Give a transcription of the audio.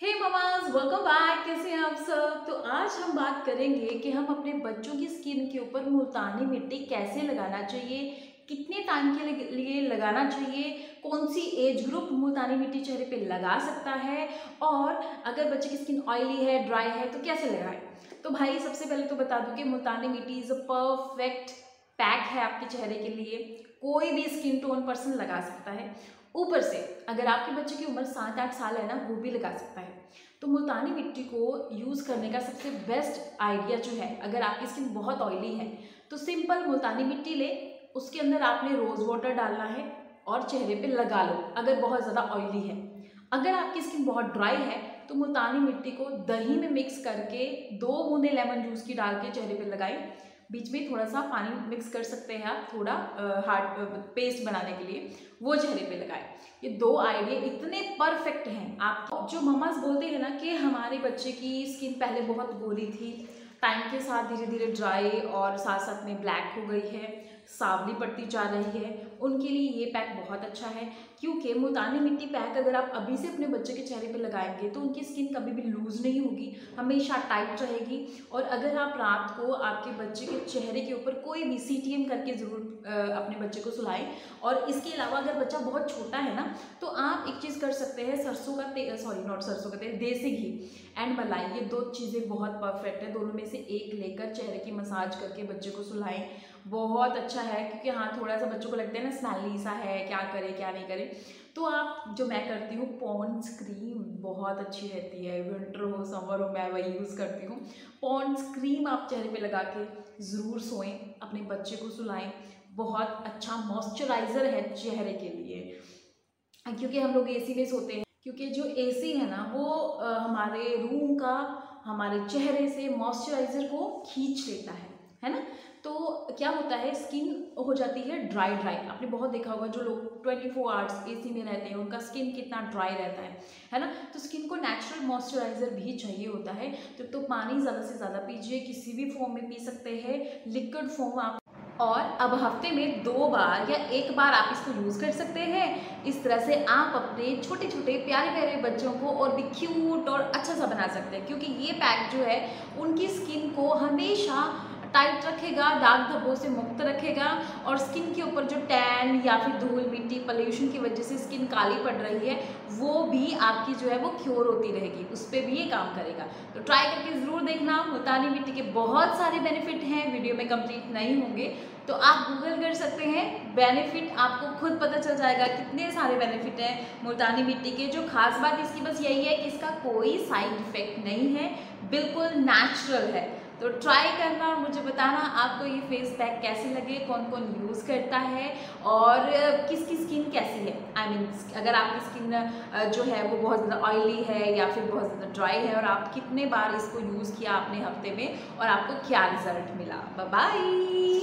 हे mama's welcome back कैसे हैं आप सब? तो आज हम बात करेंगे कि हम अपने बच्चों की स्किन के ऊपर मुल्तानी मिट्टी कैसे लगाना चाहिए, कितने टाइम के लिए लगाना चाहिए कौन सी एज ग्रुप मुल्तानी मिट्टी चेहरे पे लगा सकता है, और अगर बच्चे की स्किन ऑयली है ड्राई है तो कैसे लगाएँ? तो भाई, सबसे पहले तो बता दूँ कि मुल्तानी मिट्टी इज़ अ परफेक्ट पैक है आपके चेहरे के लिए, कोई भी स्किन टोन पर्सन लगा सकता है। ऊपर से, अगर आपके बच्चे की उम्र सात आठ साल है ना, वो भी लगा सकता है। तो मुल्तानी मिट्टी को यूज़ करने का सबसे बेस्ट आइडिया जो है, अगर आपकी स्किन बहुत ऑयली है तो सिंपल मुल्तानी मिट्टी ले, उसके अंदर आपने रोज़ वाटर डालना है और चेहरे पे लगा लो, अगर बहुत ज़्यादा ऑयली है। अगर आपकी स्किन बहुत ड्राई है तो मुल्तानी मिट्टी को दही में मिक्स करके दो बूंदे लेमन जूस की डाल के चेहरे पे लगाएँ बीच में थोड़ा सा पानी मिक्स कर सकते हैं आप, थोड़ा हार्ड पेस्ट बनाने के लिए, वो चेहरे पे लगाएँ। ये दो आइडिया इतने परफेक्ट हैं। आप जो ममाज बोलते हैं ना कि हमारे बच्चे की स्किन पहले बहुत गोरी थी टाइम के साथ धीरे धीरे ड्राई और साथ साथ में ब्लैक हो गई है। सावली पड़ती जा रही है। उनके लिए ये पैक बहुत अच्छा है, क्योंकि मुल्तानी मिट्टी पैक अगर आप अभी से अपने बच्चे के चेहरे पे लगाएँगे तो उनकी स्किन कभी भी लूज़ नहीं होगी, हमेशा टाइट रहेगी। और अगर आप रात को आपके बच्चे के चेहरे के ऊपर कोई भी सीटीएम करके ज़रूर अपने बच्चे को सुलाएँ, और इसके अलावा अगर बच्चा बहुत छोटा है ना तो आप एक चीज़ कर सकते हैं, सरसों का तेल सॉरी नॉट सरसों का तेल, देसी घी एंड मलाई। ये दो चीज़ें बहुत परफेक्ट है, दोनों में से एक लेकर चेहरे की मसाज करके बच्चे को सुलाएँ। बहुत अच्छा है, क्योंकि हाँ थोड़ा सा बच्चों को लगता है ना स्मेली सा है, क्या करे, क्या नहीं करे। तो आप, जो मैं करती हूँ पॉन्ड्स क्रीम बहुत अच्छी रहती है। विंटर हो समर हो, मैं वही यूज़ करती हूँ। पॉन्ड्स क्रीम आप चेहरे पे लगा के ज़रूर सोएँ, अपने बच्चे को सुलाएँ। बहुत अच्छा मॉइस्चराइज़र है चेहरे के लिए। क्योंकि हम लोग एसी में सोते हैं, क्योंकि जो एसी है ना, वो हमारे रूम का, हमारे चेहरे से मॉइस्चराइज़र को खींच लेता है है ना? क्या होता है स्किन हो जाती है ड्राई ड्राई आपने बहुत देखा होगा जो लोग 24 फोर आवर्स एसी में रहते हैं उनका स्किन कितना ड्राई रहता है है ना? तो स्किन को नेचुरल मॉइस्चराइज़र भी चाहिए होता है। तो, तो पानी ज़्यादा से ज़्यादा पीजिए किसी भी फॉर्म में पी सकते हैं लिक्विड फॉर्म आप और अब हफ़्ते में दो बार या एक बार आप इसको यूज़ कर सकते हैं। इस तरह से आप अपने छोटे छोटे प्यारे प्यारे बच्चों को और भी क्यूट और अच्छा सा बना सकते हैं क्योंकि ये पैक जो है उनकी स्किन को हमेशा टाइट रखेगा, दाग धब्बों से मुक्त रखेगा और स्किन के ऊपर जो टैन या फिर धूल, मिट्टी पॉल्यूशन की वजह से स्किन काली पड़ रही है, वो भी आपकी जो है वो क्योर होती रहेगी, उस पर भी ये काम करेगा। तो ट्राई करके ज़रूर देखना, मुल्तानी मिट्टी के बहुत सारे बेनिफिट हैं वीडियो में कंप्लीट नहीं होंगे। तो आप गूगल कर सकते हैं बेनिफिट आपको खुद पता चल जाएगा कितने सारे बेनिफिट हैं मुल्तानी मिट्टी के, जो खास बात इसकी बस यही है कि इसका कोई साइड इफ़ेक्ट नहीं है, बिल्कुल नेचुरल है। तो ट्राई करना और मुझे बताना आपको ये फेस पैक कैसे लगे कौन कौन यूज़ करता है और किसकी स्किन कैसी है? आई I मीन mean, अगर आपकी स्किन जो है वो बहुत ज़्यादा ऑयली है या फिर बहुत ज़्यादा ड्राई है और आप कितने बार इसको यूज़ किया आपने हफ़्ते में और आपको क्या रिज़ल्ट मिला? बाय